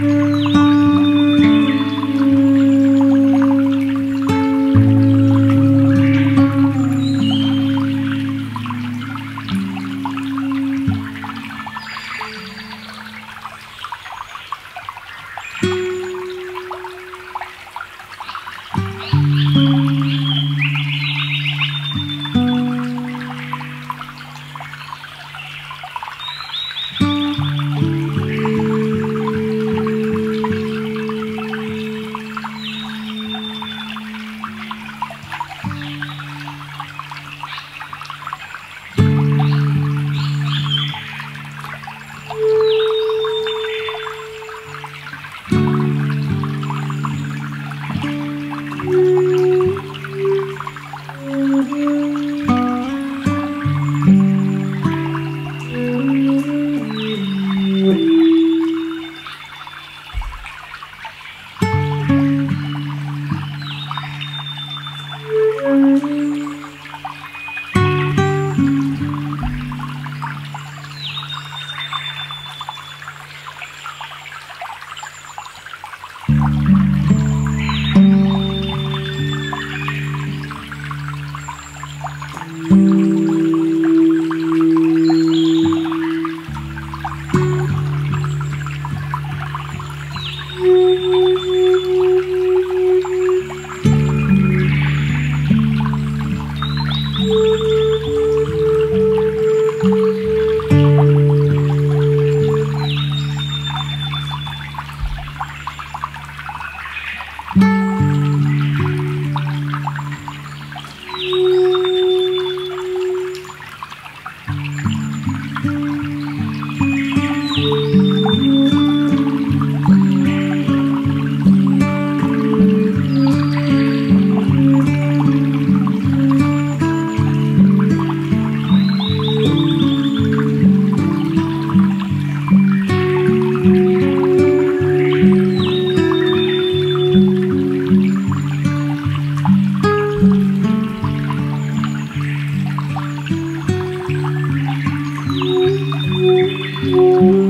Música Thank you.